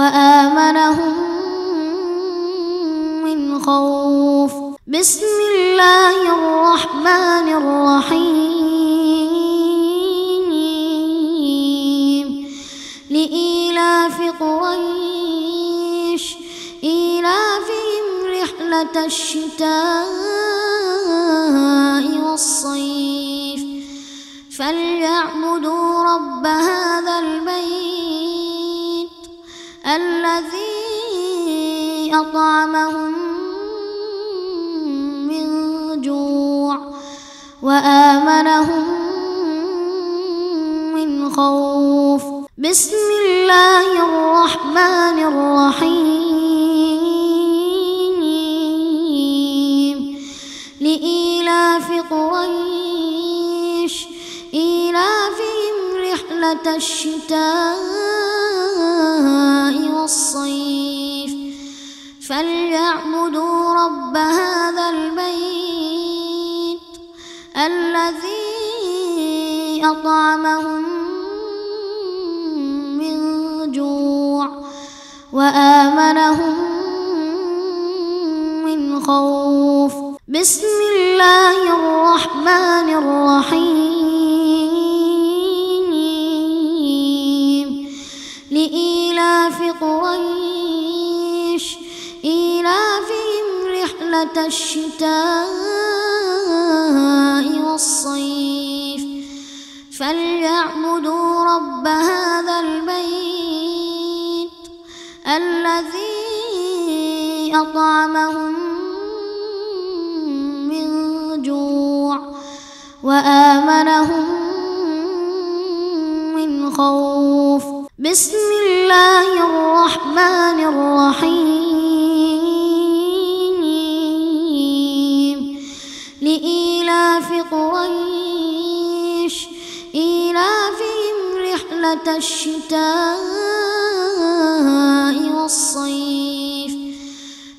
وآمنهم من خوف. بسم الله الرحمن الرحيم. لإيلاف قريش. إيلافهم رحلة الشتاء والصيف. فليعبدوا وآمنهم من خوف. بسم الله الرحمن الرحيم. لإيلاف قريش. إيلافهم رحلة الشتاء والصيف. فليعبدوا رب هذا البيت الذي أطعمهم من جوع وآمنهم من خوف. بسم الله الرحمن الرحيم. لإيلاف قريش. إيلافهم رحلة الشتاء. والصيف فليعبدوا رب هذا البيت الذي أطعمهم من جوع وآمنهم من خوف. بسم الله الرحمن الرحيم. لإيلاف قريش إيلافهم رحلة الشتاء والصيف.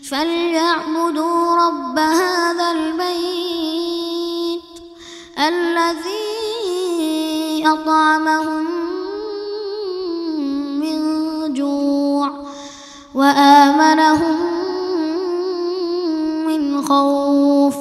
فليعبدوا رب هذا البيت الذي أطعمهم من جوع وآمنهم من خوف.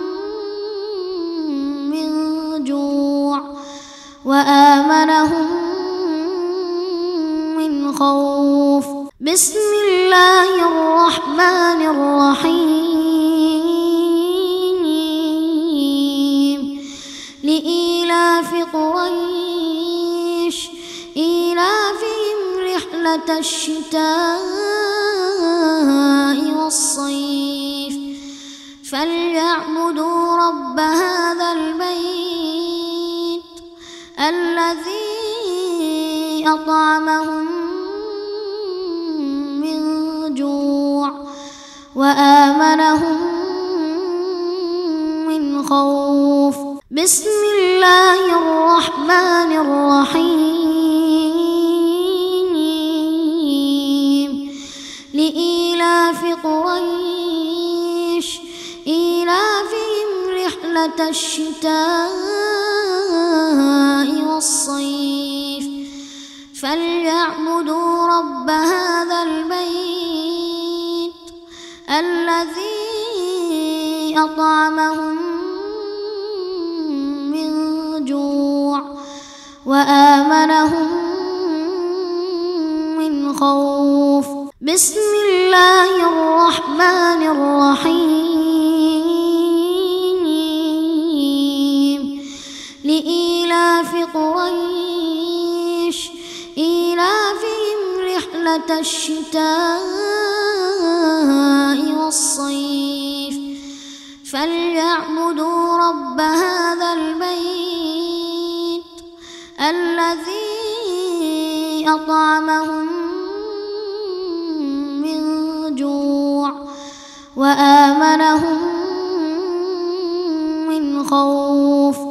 جوع وآمنهم من خوف. بسم الله الرحمن الرحيم. لإيلاف قريش إيلافهم رحلة الشتاء والصيف. فليعبدوا رب هذا البيت الذي أطعمهم من جوع وآمنهم من خوف. بسم الله الرحمن الرحيم. الشتاء والصيف فليعبدوا رب هذا البيت الذي أطعمهم من جوع وآمنهم من خوف. بسم الله الرحمن الرحيم. لإيلاف قريش. إيلافهم رحلة الشتاء والصيف. فليعبدوا رب هذا البيت الذي أطعمهم من جوع وآمنهم من خوف.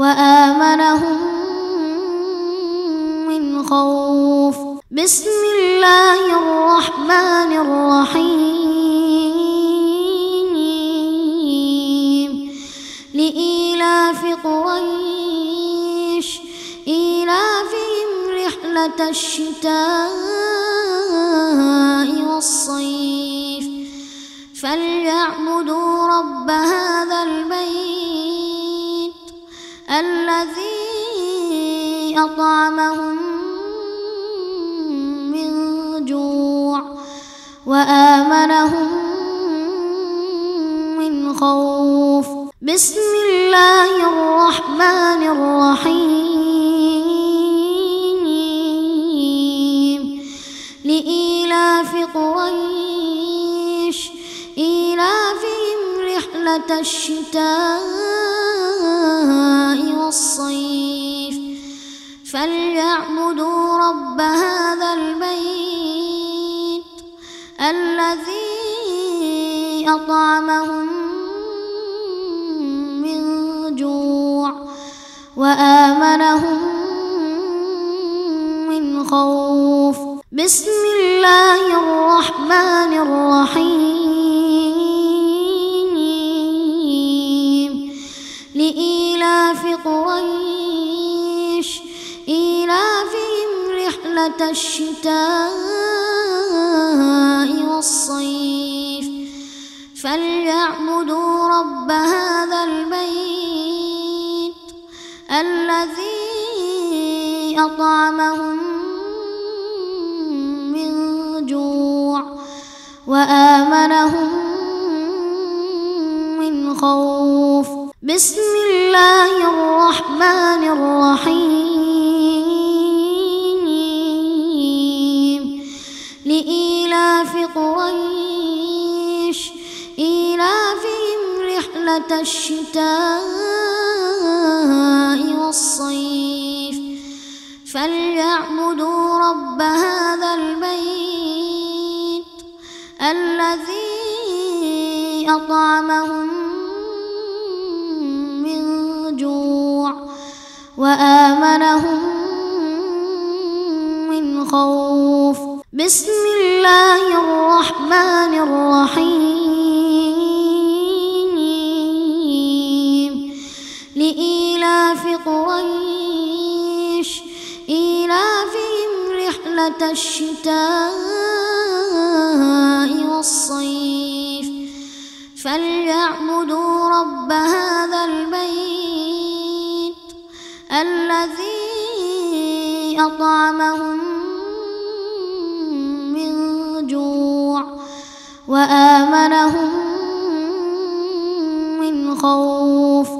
وآمنهم من خوف. بسم الله الرحمن الرحيم. لإيلاف قريش إيلافهم رحلة الشتاء والصيف. أطعمهم من جوع وآمنهم من خوف. بسم الله الرحمن الرحيم. لإيلاف قريش إيلافهم رحلة الشتاء والصيف. فليعبدوا رب هذا البيت الذي أطعمهم من جوع وآمنهم من خوف. بسم الله الرحمن الرحيم. لإيلاف قريش الشتاء والصيف. فليعبدوا رب هذا البيت الذي أطعمهم من جوع وآمنهم من خوف. بسم الله الرحمن الرحيم. الشتاء والصيف فليعبدوا رب هذا البيت الذي أطعمهم من جوع وآمنهم من خوف. بسم الله الرحمن الرحيم. لإيلاف قريش. إيلافهم رحلة الشتاء والصيف. فليعبدوا رب هذا البيت الذي أطعمهم من جوع وآمنهم من خوف.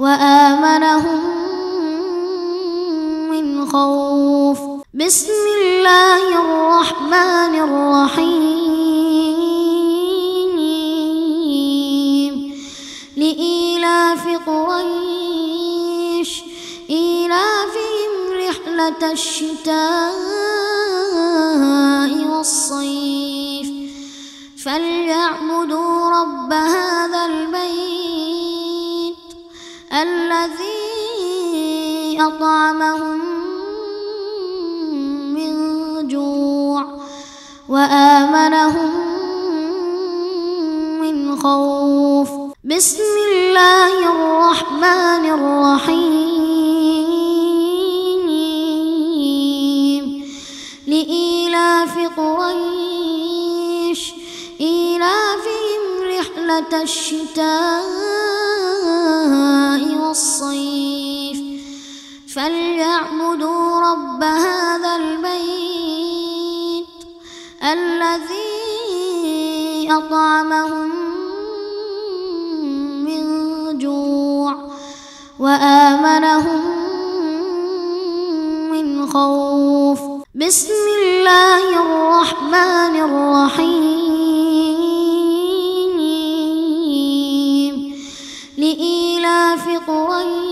من وآمنهم خوف. بسم الله الرحمن الرحيم. لإيلاف قريش. إيلافهم رحلة الشتاء والصيف. فليعبدوا رب هذا البيت أطعمهم من جوع وآمنهم من خوف. بسم الله الرحمن الرحيم. لإيلاف قريش إيلافهم رحلة الشتاء والصيف. فليعبدوا رب هذا البيت الذي أطعمهم من جوع وآمنهم من خوف. بسم الله الرحمن الرحيم. لإيلاف قريش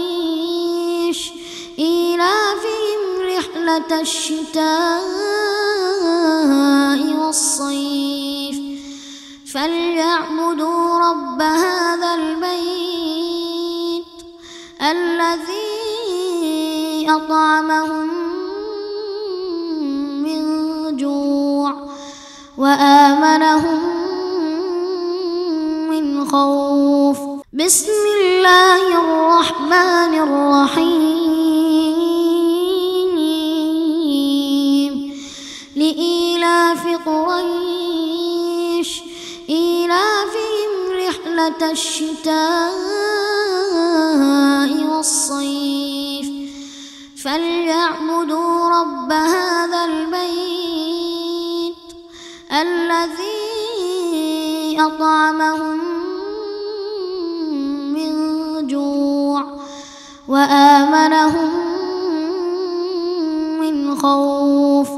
الشتاء والصيف فليعبدوا رب هذا البيت الذي أطعمهم من جوع وآمنهم من خوف. بسم الله الرحمن الرحيم. لإيلاف قريش. إيلافهم رحلة الشتاء والصيف. فليعبدوا رب هذا البيت الذي أطعمهم من جوع وآمنهم من خوف.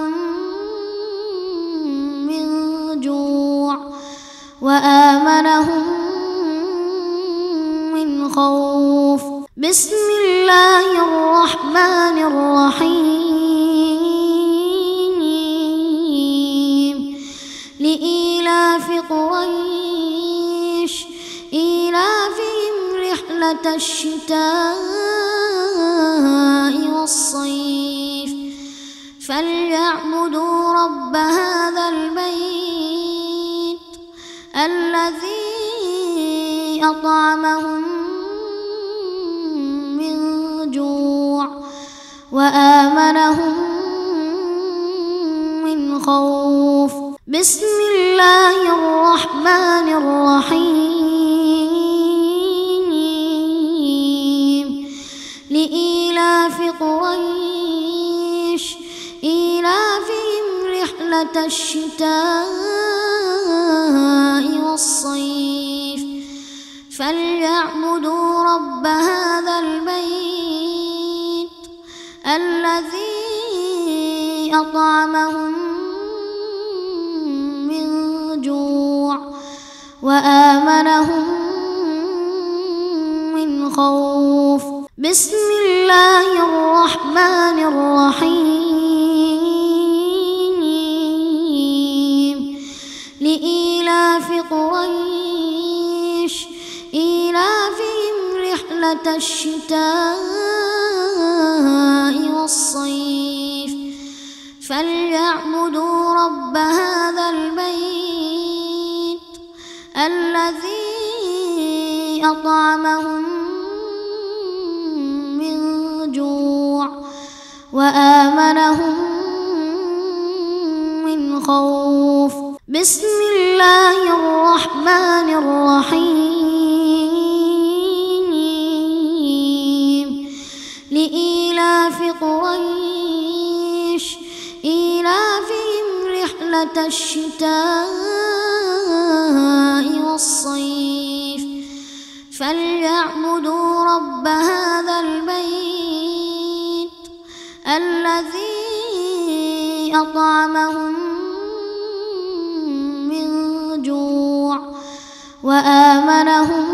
وآمنهم من خوف. بسم الله الرحمن الرحيم. لإيلاف قريش. إيلافهم رحلة الشتاء والصيف. فليعبدوا أطعمهم من جوع وآمنهم من خوف. بسم الله الرحمن الرحيم. لإيلاف قريش إيلافهم رحلة الشتاء والصيف. فليعبدوا رب هذا البيت الذي أطعمهم من جوع وآمنهم من خوف. بسم الله الرحمن الرحيم. الشتاء والصيف فليعبدوا رب هذا البيت الذي أطعمهم من جوع وآمنهم خوف. بسم الله الرحمن الرحيم. لإيلاف قريش. إيلافهم رحلة الشتاء والصيف. فليعبدوا رب هذا البيت الذي أطعمهم من جوع وآمنهم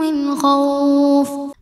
من خوف.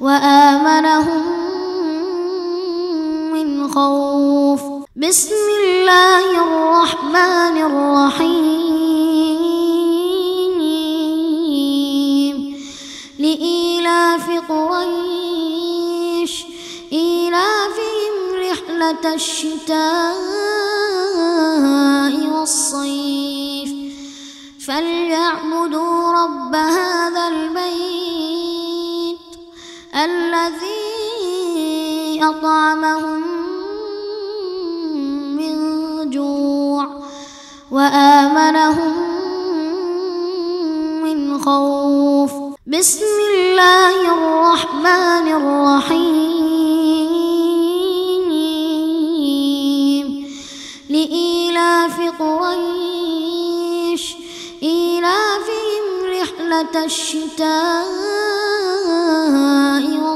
وآمنهم من خوف. بسم الله الرحمن الرحيم. لإيلاف قريش. إيلافهم رحلة الشتاء والصيف. فليعبدوا رب هذا البيت الذي أطعمهم من جوع وآمنهم من خوف. بسم الله الرحمن الرحيم. لإيلاف قريش إيلافهم رحلة الشتاء.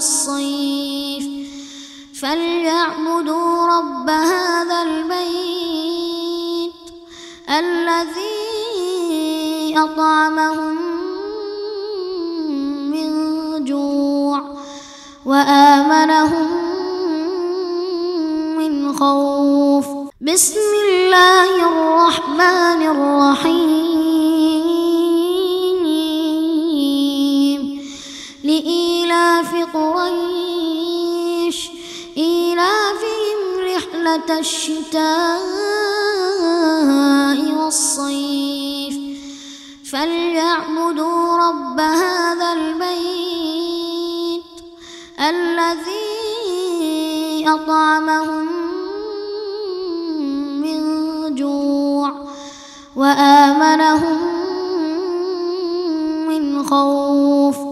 والصيف فليعبدوا رب هذا البيت الذي أطعمهم من جوع وآمنهم من خوف. بسم الله الرحمن الرحيم. لإيلاف قريش إيلافهم رحلة الشتاء والصيف. فليعبدوا رب هذا البيت الذي أطعمهم من جوع وآمنهم من خوف.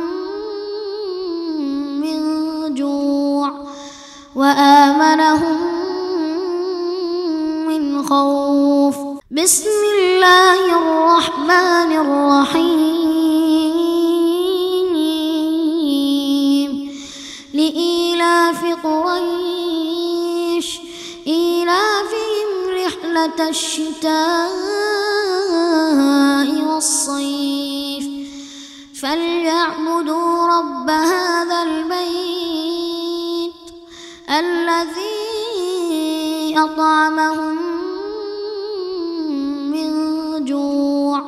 وآمنهم من خوف. بسم الله الرحمن الرحيم. لإيلاف قريش. إيلافهم رحلة الشتاء والصيف. فليعبدوا رب هذا البيت الذي أطعمهم من جوع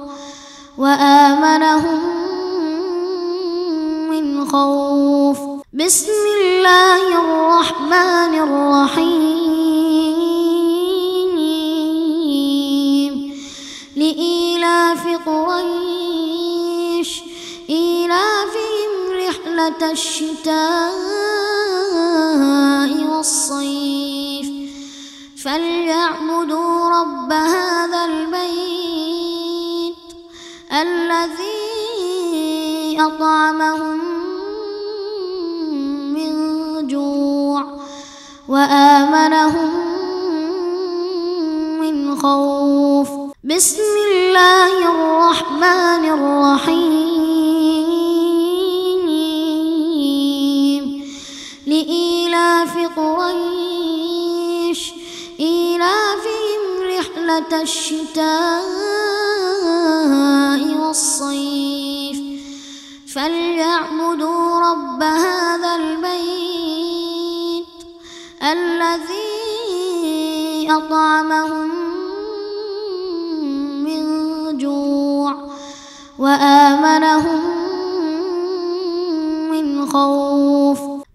وآمنهم من خوف. بسم الله الرحمن الرحيم. لإيلاف قريش. إيلافهم رحلة الشتاء. والصيف فليعبدوا رب هذا البيت الذي أطعمهم من جوع وآمنهم خوف. بسم الله الرحمن الرحيم. لإيلاف قريش. إيلافهم رحلة الشتاء والصيف. فليعبدوا رب هذا البيت الذي أطعمهم من جوع وآمنهم من خوف.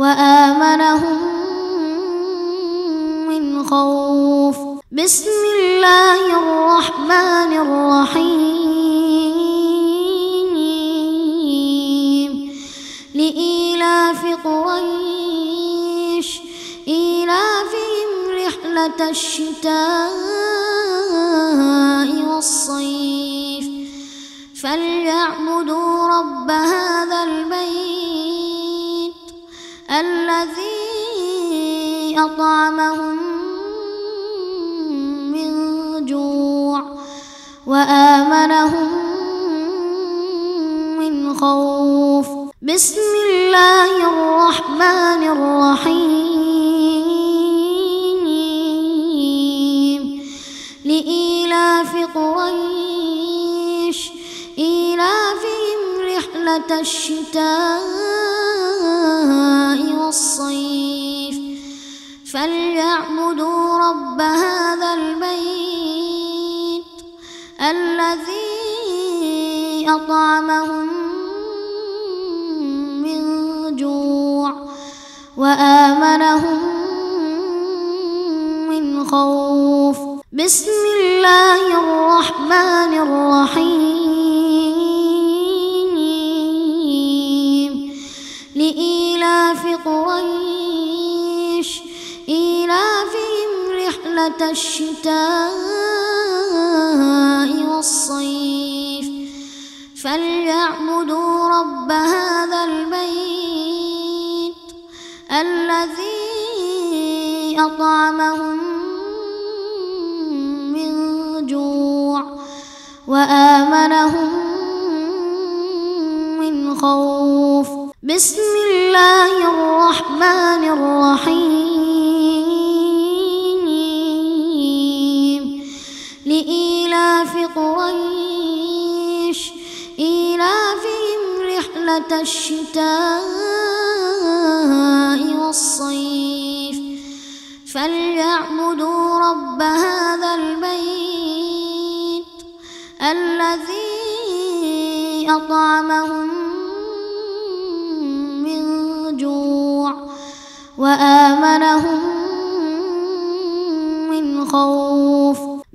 وآمنهم من خوف. بسم الله الرحمن الرحيم. لإيلاف قريش إيلافهم رحلة الشتاء والصيف. فليعبدوا رب هذا البيت الذي أطعمهم من جوع وآمنهم من خوف. بسم الله الرحمن الرحيم. لإيلاف قريش إيلافهم رحلة الشتاء. والصيف فليعبدوا رب هذا البيت الذي أطعمهم من جوع وآمنهم من خوف. بسم الله الرحمن الرحيم. الشتاء والصيف فليعبدوا رب هذا البيت الذي أطعمهم من جوع وآمنهم من خوف. بسم الله الرحمن الرحيم. لإيلاف قريش إيلافهم رحلة الشتاء والصيف. فليعبدوا رب هذا البيت الذي أطعمهم من جوع وآمنهم من خوف.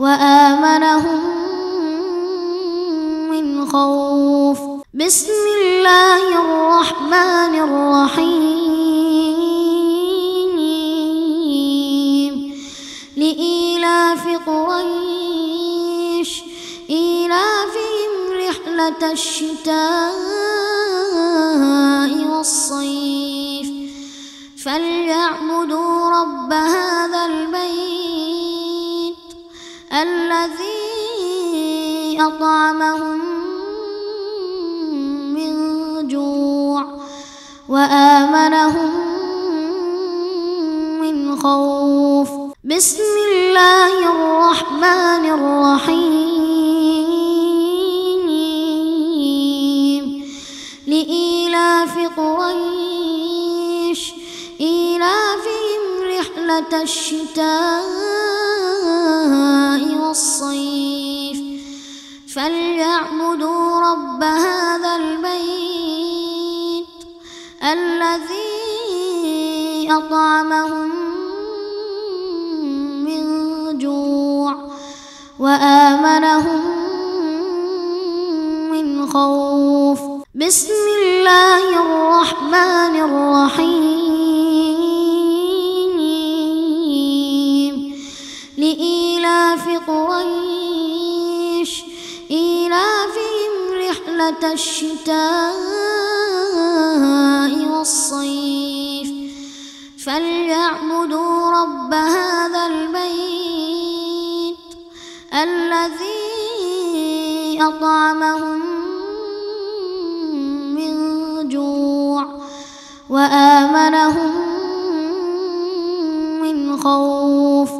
وآمنهم من خوف. بسم الله الرحمن الرحيم. لإيلاف قريش إيلافهم رحلة الشتاء والصيف. فليعبدوا رب هذا البيت الذي أطعمهم من جوع وآمنهم خوف. بسم الله الرحمن الرحيم. لإيلاف قريش إيلافهم رحلة الشتاء. والصيف فليعبدوا رب هذا البيت الذي أطعمهم من جوع وآمنهم من خوف. بسم الله الرحمن الرحيم. لإيلاف قريش. إيلافهم رحلة الشتاء والصيف. فليعبدوا رب هذا البيت الذي أطعمهم من جوع وآمنهم من خوف.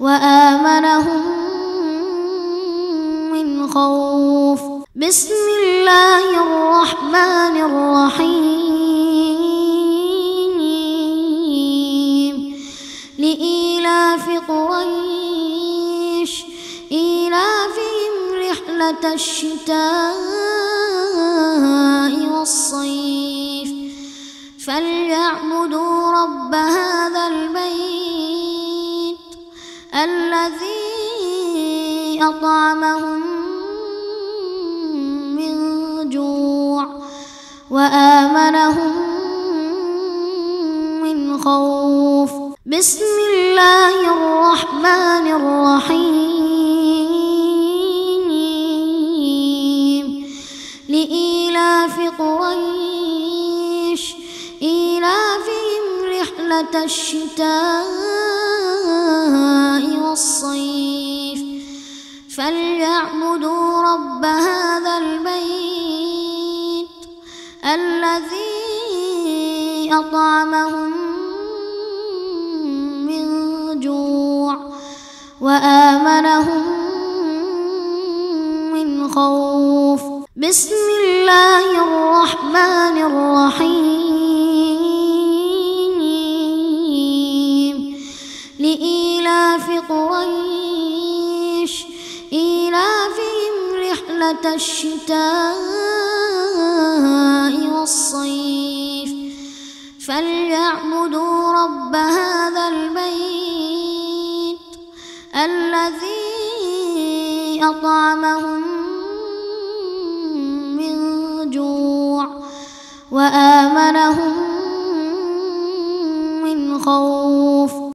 وآمنهم من خوف. بسم الله الرحمن الرحيم. لإيلاف قريش. إيلافهم رحلة الشتاء والصيف. فليعبدوا رب هذا البيت الذي أطعمهم من جوع وآمنهم من خوف. بسم الله الرحمن الرحيم. لإيلاف قريش إيلافهم رحلة الشتاء. والصيف فليعبدوا رب هذا البيت الذي أطعمهم من جوع وآمنهم من خوف. بسم الله الرحمن الرحيم. لإيلاف قريش إيلافهم رحلة الشتاء والصيف. فليعبدوا رب هذا البيت الذي أطعمهم من جوع وآمنهم من خوف.